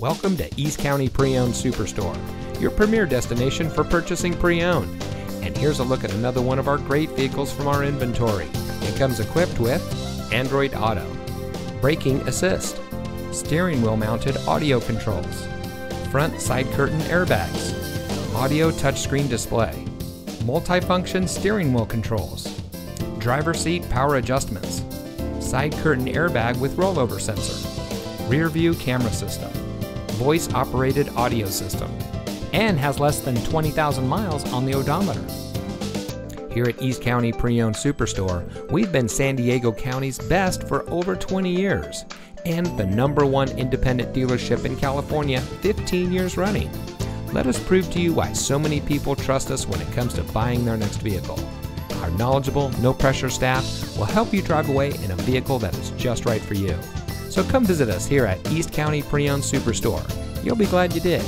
Welcome to East County Pre-Owned Superstore, your premier destination for purchasing pre-owned. And here's a look at another one of our great vehicles from our inventory. It comes equipped with Android Auto, braking assist, steering wheel mounted audio controls, front side curtain airbags, audio touchscreen display, multifunction steering wheel controls, driver seat power adjustments, side curtain airbag with rollover sensor, rear view camera system, voice operated audio system, and has less than 20,000 miles on the odometer. Here at East County Pre Owned Superstore, we've been San Diego County's best for over 20 years and the number one independent dealership in California 15 years running. Let us prove to you why so many people trust us when it comes to buying their next vehicle. Our knowledgeable, no pressure staff will help you drive away in a vehicle that is just right for you. So come visit us here at East County Pre Owned Superstore. You'll be glad you did.